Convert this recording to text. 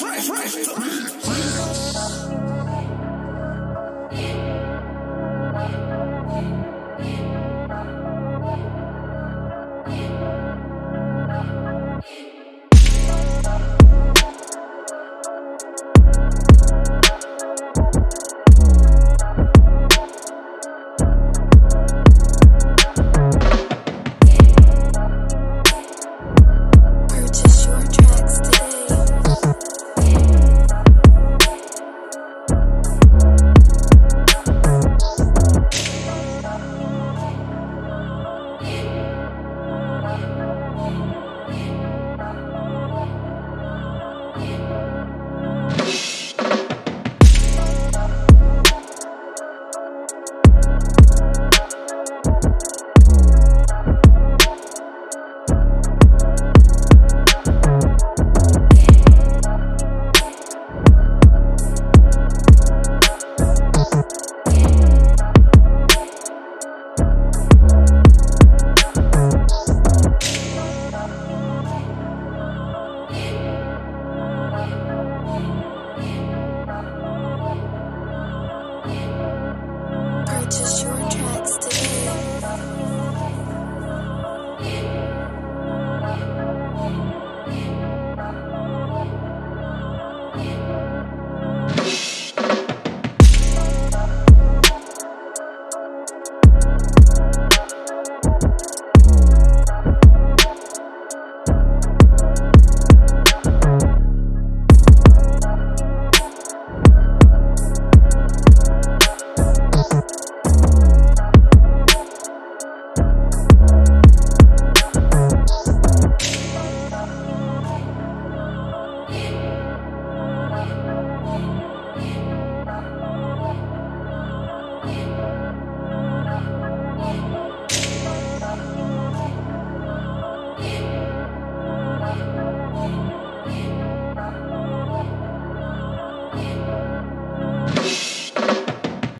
fresh, fresh. fresh. Your